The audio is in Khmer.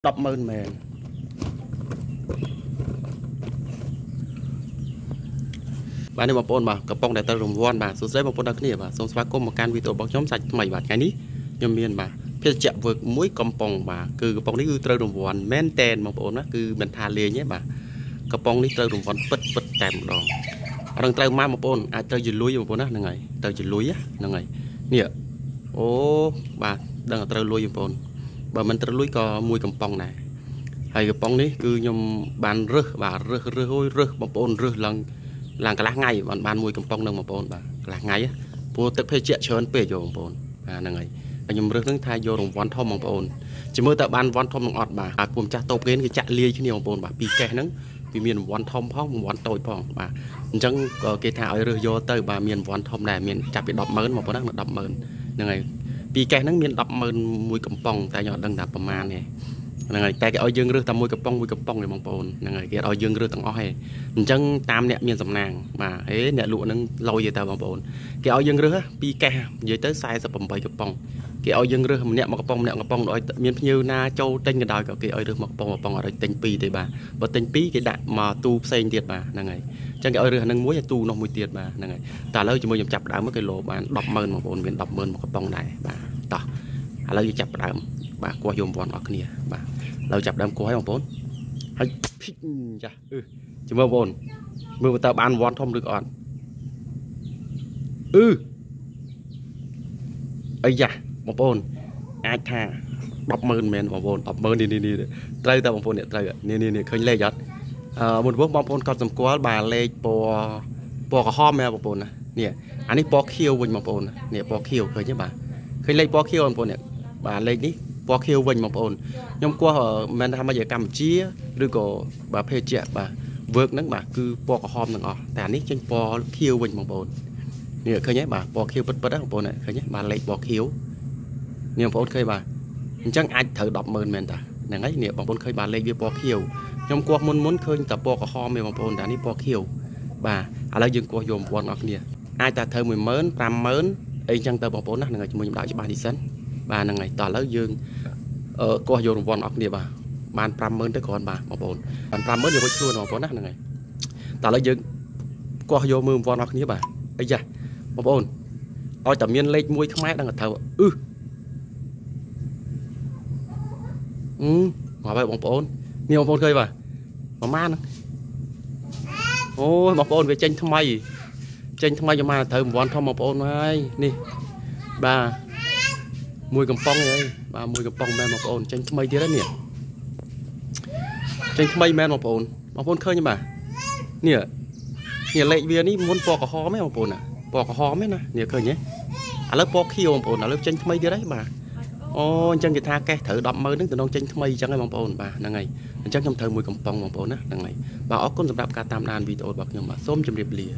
100,000មែនបាទនេះបងប្អូនបាទកំពុងតែទៅរង្វាន់បាទសួស្តីបងប្អូនទាំងគ្នាបាទសូមស្វាគមន៍មកកាន់វីដេអូរបស់ខ្ញុំសាច់ថ្មីបាទថ្ងៃនេះខ្ញុំមានបាទភេសជ្ជៈ work មួយកំប៉ុងបាទគឺកំប៉ុងនេះគឺត្រូវរង្វាន់មែនតែនបងប្អូនណាគឺមិនថាលេងទេបាទកំប៉ុងនេះត្រូវរង្វាន់ពិតពិតតែម្ដងរឹងត្រូវមកបងប្អូនអាចត្រូវជាលុយបងប្អូនណាហ្នឹងហើយត្រូវជាលុយហ្នឹងហើយនេះអូបាទដឹងត្រូវលុយបងប្អូន បើមិនត្រូវលុយក៏មួយកំប៉ុងដែរហើយកំប៉ុងនេះគឺខ្ញុំបានរើសបាទរើសរើសអើយរើសបងប្អូនរើសឡើងឡើងកន្លះថ្ងៃបានបានមួយកំប៉ុងនឹងបងប្អូនបាទកន្លះថ្ងៃព្រោះទឹកភេសជ្ជៈច្រើនពេកយកបងប្អូនបាទហ្នឹងហើយហើយខ្ញុំរើសនឹងថាយករង្វាន់ធំបងប្អូនជាមើលតើបានរង្វាន់ធំនឹងអត់បាទពួកម្ចាស់តូបគេគេចាក់លាយគ្នាបងប្អូនបាទពីកេះហ្នឹងវាមានរង្វាន់ធំផងរង្វាន់តូចផងបាទអញ្ចឹងក៏គេថាឲ្យរើសយកទៅបាទមានរង្វាន់ធំដែរមានចាប់ពី100000បងប្អូនណា100000ហ្នឹងហើយ ពីកេះហ្នឹងមាន100000មួយកំប៉ុងតែខ្ញុំអត់ដឹងថាប្រមាណទេ ហ្នឹងហើយតែគេឲ្យយើងរើសតែមួយកំប៉ុងមួយកំប៉ុងទេបងប្អូនហ្នឹងហើយគេឲ្យយើងរើសទាំងអស់ទេអញ្ចឹងតាមអ្នកមានសំណាងបាទហេអ្នកលក់ហ្នឹងលយទេតើបងប្អូនគេឲ្យយើងរើសពីកេះនិយាយទៅ48កំប៉ុងគេឲ្យយើងរើសម្នាក់មកកំប៉ុងម្នាក់កំប៉ុងឲ្យមានភ្ញៀវណាចូលទិញក៏ដោយក៏គេឲ្យរើសមកកំប៉ុងកំប៉ុងឲ្យទិញពីរទេបាទបើទិញពីរគេដាក់មកទូផ្សេងទៀតបាទហ្នឹងហើយអញ្ចឹងគេឲ្យរើសហ្នឹងមួយទូនោះមួយទៀតបាទហ្នឹងហើយតែឥឡូវជាមួយខ្ញុំចាប់ដើមមកគេលោបាន100000បងប្អូនមាន100000មកកំប៉ុងដែរបាទតោះឥឡូវយើងចាប់ដើមបាទគោះយមវ័នអស់គ្នាបាទឥ ឡូវចាប់ដើមគោះហើយបងប្អូនហើយភិកចាអឺជាមួយបងប្អូនមើលតើបានវ័នធំឬក៏អត់អឺអីយ៉ាបងប្អូនអាចថា100000មែនបងប្អូន100000នេះនេះត្រូវតើបងប្អូនអ្នកត្រូវនេះនេះឃើញលេខអត់អឺមុនបងប្អូនកត់សម្គាល់បាទលេខពណ៌ពណ៌ក្រហមមែនបងប្អូនណានេះអានេះពណ៌ខៀវវិញបងប្អូននេះពណ៌ខៀវឃើញទេបាទឃើញលេខពណ៌ខៀវបងប្អូននេះបាទលេខនេះ ពណ៌ខៀវវិញបងប្អូនខ្ញុំគោះមិនថាមកកម្ពុជាឬក៏បាទភេទជាបាទ work ហ្នឹងបាទគឺពណ៌ក្រហមទាំងអស់តែអានេះចេញពណ៌ខៀវវិញបងប្អូននេះឃើញទេបាទពណ៌ខៀវពិតពិតហ្នឹងបងប្អូនឃើញទេបាទលេខពណ៌ខៀវនេះបងប្អូនឃើញបាទអញ្ចឹងអាចត្រូវ100000មែនតាហ្នឹងហើយនេះបងប្អូនឃើញបាទលេខវាពណ៌ខៀវខ្ញុំគោះមុនមុនឃើញតែពណ៌ក្រហមទេបងប្អូនតែនេះពណ៌ខៀវបាទឥឡូវយើងគោះយក1000បងប្អូនអាចតែត្រូវ10000 50000អីចឹងទៅបងប្អូនណាហ្នឹងហើយជាមួយខ្ញុំដាក់ច្បាស់នេះសិនបាទហ្នឹងហើយតោះឥឡូវយើងអឺ កោះយករង្វាន់អស់គ្នាបាទបាន50000ទៅគ្រាន់បាទបងប្អូនបាន50000យករួចខ្លួនបងប្អូនណាហ្នឹងហើយតោះឥឡូវយើងកោះយកមើលរង្វាន់អស់គ្នាបាទអីយ៉ាបងប្អូនឲ្យតែមានលេខ1ខ្មែរដឹងត្រូវអឺអឺមកហើយបងប្អូននេះបងប្អូនឃើញបាទប្រហែលអូយបងប្អូនវាចេញថ្មីចេញថ្មីយកមកត្រូវរង្វាន់ធំបងប្អូនហើយនេះបាទ មួយកំប៉ុងអីបាទមួយកំប៉ុងមែនបងប្អូនចេញថ្មីទៀតហើយនេះចេញថ្មីមែនបងប្អូនបងប្អូនឃើញទេបាទនេះនេះលេខវានេះមុនពណ៌ក្រហមទេបងប្អូនណាពណ៌ក្រហមទេណានេះឃើញទេឥឡូវពណ៌ខៀវបងប្អូនឥឡូវចេញថ្មីទៀតហើយបាទអូអញ្ចឹងគេថាកេះត្រូវ100000ហ្នឹងទៅនងចេញថ្មីអញ្ចឹងហើយបងប្អូនបាទហ្នឹងហើយអញ្ចឹងខ្ញុំត្រូវមួយកំប៉ុងបងប្អូនណាហ្នឹងហើយបាទអរគុណសម្រាប់ការតាមដានវីដេអូរបស់ខ្ញុំបាទសូមជម្រាបលា